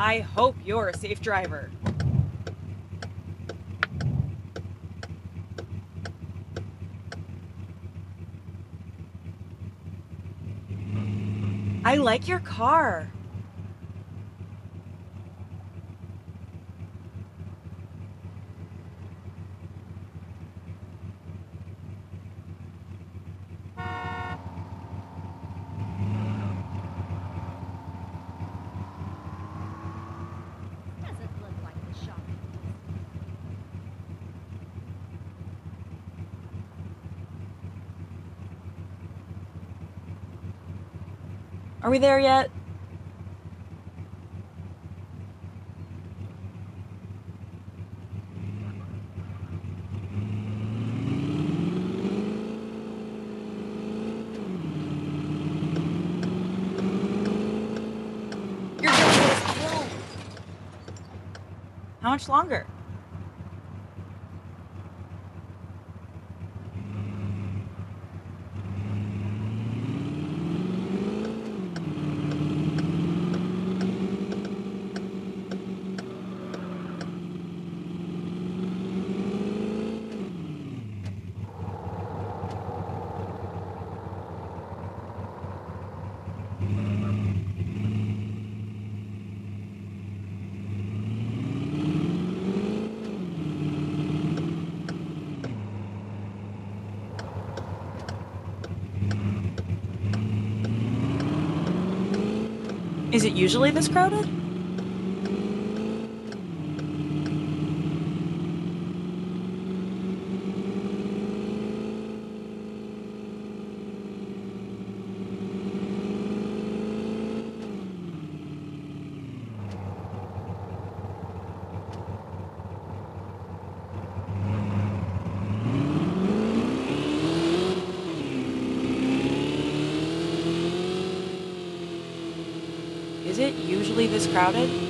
I hope you're a safe driver. I like your car. Doesn't look like the shopping. Are we there yet? How much longer? Is it usually this crowded? Is it usually this crowded?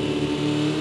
Música